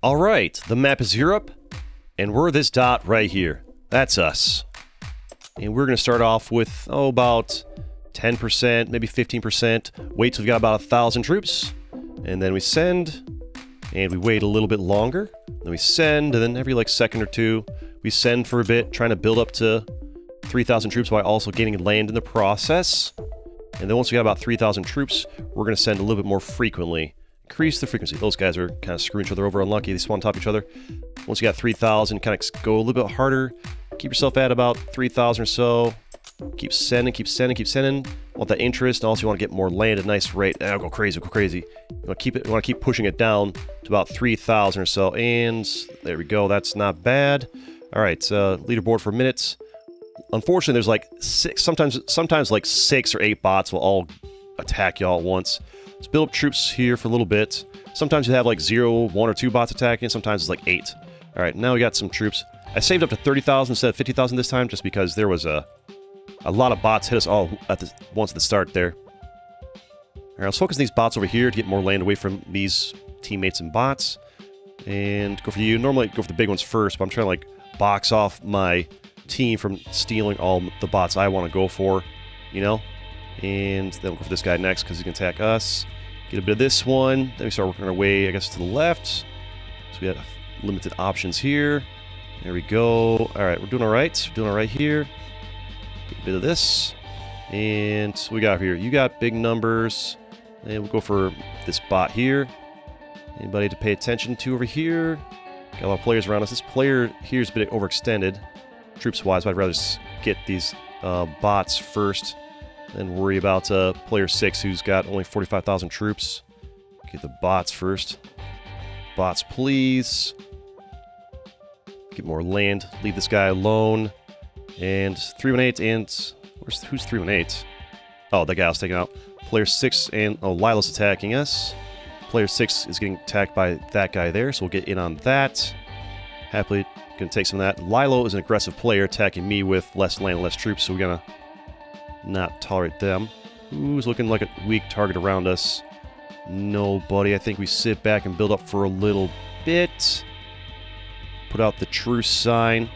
All right, the map is Europe, and we're this dot right here. That's us. And we're going to start off with, oh, about 10%, maybe 15%. Wait till we've got about a 1,000 troops. And then we send, and we wait a little bit longer. Then we send, and then every like second or two, we send for a bit, trying to build up to 3,000 troops while also gaining land in the process. And then once we got about 3,000 troops, we're going to send a little bit more frequently increase the frequency. Those guys are kind of screwing each other over unlucky. They spawn on top of each other. Once you got 3,000, kind of go a little bit harder. Keep yourself at about 3,000 or so. Keep sending, keep sending, keep sending. Want that interest, and also you want to get more land at a nice rate. I'll go crazy, go crazy. You want to keep it. You want to keep pushing it down to about 3,000 or so. And there we go. That's not bad. All right, uh, leaderboard for minutes. Unfortunately, there's like six. Sometimes, sometimes like six or eight bots will all attack y'all at once. Let's build up troops here for a little bit. Sometimes you have like zero, one or two bots attacking. Sometimes it's like eight. All right, now we got some troops. I saved up to 30,000 instead of 50,000 this time just because there was a, a lot of bots hit us all at the, once at the start there. All right, let's focus these bots over here to get more land away from these teammates and bots. And go for you. Normally go for the big ones first, but I'm trying to like box off my team from stealing all the bots I want to go for, you know? And then we'll go for this guy next because he can attack us. Get a bit of this one. Then we start working our way, I guess, to the left. So we have limited options here. There we go. All right, we're doing all right. We're doing all right here. Get a bit of this. And we got here. You got big numbers. And we'll go for this bot here. Anybody to pay attention to over here? Got a lot of players around us. This player here is a bit overextended, troops-wise, but I'd rather get these uh, bots first and worry about uh, player 6 who's got only 45,000 troops. Get the bots first. Bots, please. Get more land. Leave this guy alone. And 318 and... Where's, who's 318? Oh, that guy was taken out. Player 6 and... Oh, Lilo's attacking us. Player 6 is getting attacked by that guy there, so we'll get in on that. Happily gonna take some of that. Lilo is an aggressive player attacking me with less land, less troops, so we're gonna not tolerate them. Who's looking like a weak target around us? Nobody. I think we sit back and build up for a little bit. Put out the truce sign.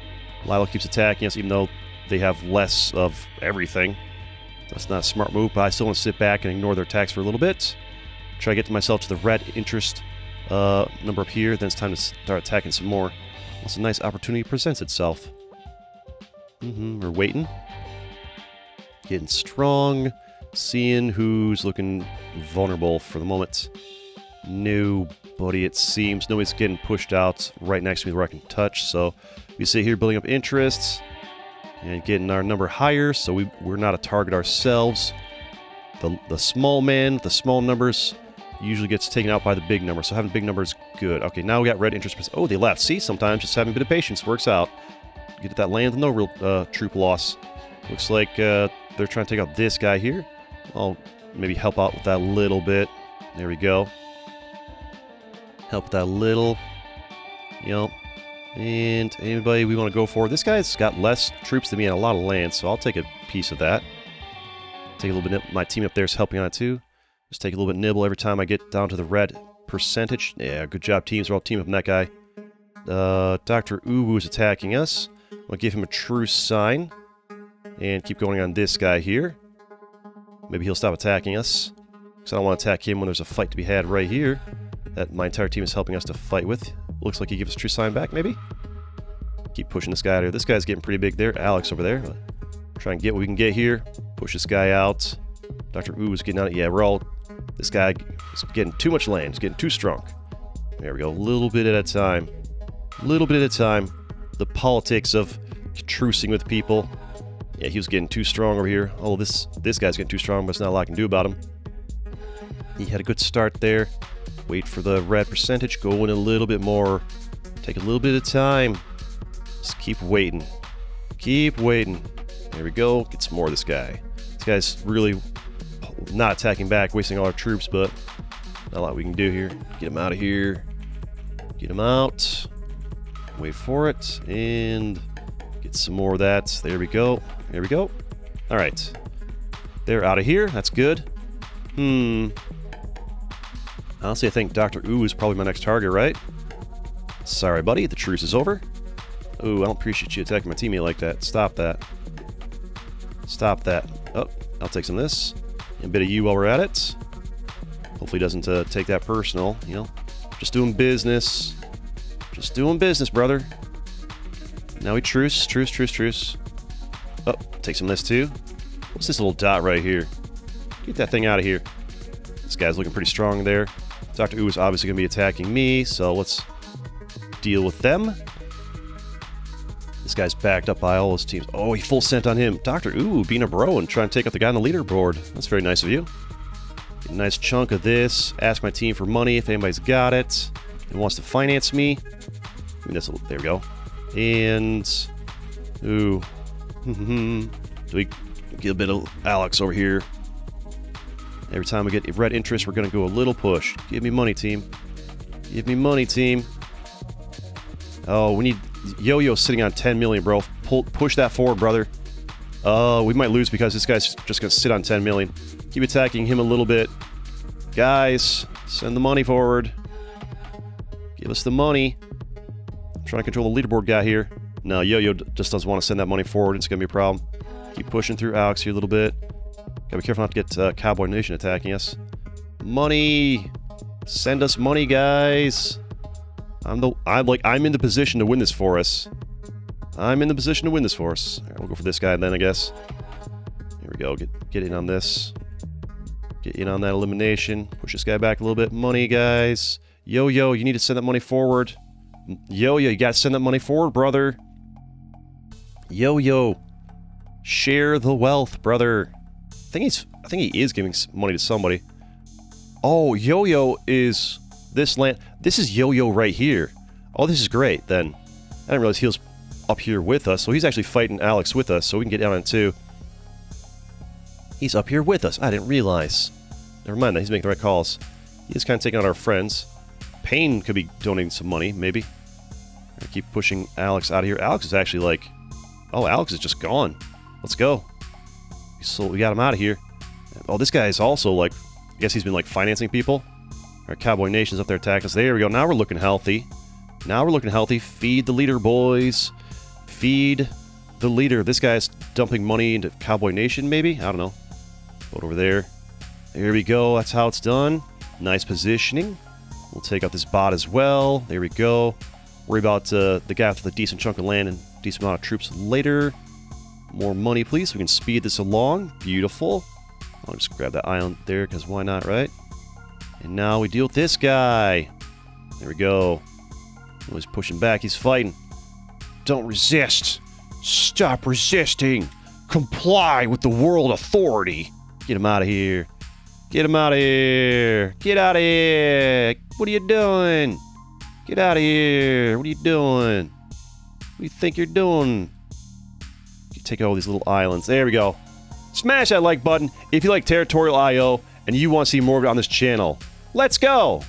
Lilo keeps attacking us even though they have less of everything. That's not a smart move, but I still want to sit back and ignore their attacks for a little bit. Try to get myself to the red interest uh, number up here, then it's time to start attacking some more. Once a nice opportunity presents itself. Mm-hmm, we're waiting getting strong, seeing who's looking vulnerable for the moment. Nobody, it seems. Nobody's getting pushed out right next to me where I can touch, so we sit here building up interests and getting our number higher, so we, we're not a target ourselves. The, the small man, the small numbers, usually gets taken out by the big number, so having big numbers good. Okay, now we got red interest. Oh, they left. See, sometimes just having a bit of patience works out. Get that land, no real uh, troop loss. Looks like uh, they're trying to take out this guy here. I'll maybe help out with that a little bit. There we go. Help that little. Yep. And anybody we want to go for. This guy's got less troops than me and a lot of land, so I'll take a piece of that. Take a little bit. My team up there is helping on it too. Just take a little bit nibble every time I get down to the red percentage. Yeah, good job, teams. We're all team up on that guy. Uh, Dr. Uwu is attacking us. I'll give him a truce sign. And keep going on this guy here. Maybe he'll stop attacking us. Because I don't want to attack him when there's a fight to be had right here. That my entire team is helping us to fight with. Looks like he gives us true sign back, maybe? Keep pushing this guy out here. This guy's getting pretty big there. Alex over there. Try and get what we can get here. Push this guy out. Dr. Ooh is getting on it. Yeah, we're all... This guy is getting too much land. He's getting too strong. There we go. A little bit at a time. A little bit at a time. The politics of trucing with people. Yeah, he was getting too strong over here. Oh, this this guy's getting too strong, but it's not a lot I can do about him. He had a good start there. Wait for the red percentage. Go in a little bit more. Take a little bit of time. Just keep waiting. Keep waiting. There we go. Get some more of this guy. This guy's really not attacking back, wasting all our troops, but not a lot we can do here. Get him out of here. Get him out. Wait for it. And get some more of that. There we go. There we go. All right. They're out of here. That's good. Hmm. Honestly, I think Dr. Ooh is probably my next target, right? Sorry, buddy. The truce is over. Ooh, I don't appreciate you attacking my teammate like that. Stop that. Stop that. Oh, I'll take some of this. And a bit of you while we're at it. Hopefully doesn't uh, take that personal, you know. Just doing business. Just doing business, brother. Now we truce, truce, truce, truce. Oh, take some of this too. What's this little dot right here? Get that thing out of here. This guy's looking pretty strong there. Dr. Ooh is obviously going to be attacking me, so let's deal with them. This guy's backed up by all his teams. Oh, he full sent on him. Dr. Ooh, being a bro and trying to take out the guy on the leaderboard. That's very nice of you. A nice chunk of this. Ask my team for money if anybody's got it and wants to finance me. I mean, there we go. And ooh, do we get a bit of Alex over here? Every time we get red interest, we're gonna go a little push. Give me money, team. Give me money, team. Oh, we need Yo-Yo sitting on 10 million, bro. Pull, push that forward, brother. Oh, we might lose because this guy's just gonna sit on 10 million. Keep attacking him a little bit. Guys, send the money forward. Give us the money. Trying to control the leaderboard guy here. No, Yo-Yo just doesn't want to send that money forward. It's going to be a problem. Keep pushing through Alex here a little bit. Gotta be careful not to get uh, Cowboy Nation attacking us. Money! Send us money, guys! I'm the I'm like I'm in the position to win this for us. I'm in the position to win this for us. Right, we'll go for this guy then, I guess. Here we go. Get get in on this. Get in on that elimination. Push this guy back a little bit. Money, guys. Yo, yo, you need to send that money forward. Yo, yo, you gotta send that money forward, brother. Yo, yo. Share the wealth, brother. I think he's I think he is giving money to somebody. Oh, Yo Yo is this land. This is Yo Yo right here. Oh, this is great. Then I didn't realize he was up here with us, so he's actually fighting Alex with us, so we can get down on two. He's up here with us. I didn't realize. Never mind. That he's making the right calls. He's kind of taking out our friends. Payne could be donating some money, maybe. I keep pushing Alex out of here. Alex is actually like, oh, Alex is just gone. Let's go. So we got him out of here. Oh, this guy is also like, I guess he's been like financing people. Our Cowboy Nation's up there attacking us. There we go. Now we're looking healthy. Now we're looking healthy. Feed the leader, boys. Feed the leader. This guy's dumping money into Cowboy Nation, maybe? I don't know. Vote over there. There we go. That's how it's done. Nice positioning. We'll take out this bot as well. There we go. Worry about uh, the guy with a decent chunk of land and decent amount of troops later. More money, please, we can speed this along. Beautiful. I'll just grab that island there, because why not, right? And now we deal with this guy. There we go. He's pushing back. He's fighting. Don't resist. Stop resisting. Comply with the world authority. Get him out of here. Get him out of here. Get out of here. What are you doing? Get out of here. What are you doing? What do you think you're doing? You take all these little islands. There we go. Smash that like button if you like Territorial IO and you want to see more of it on this channel. Let's go!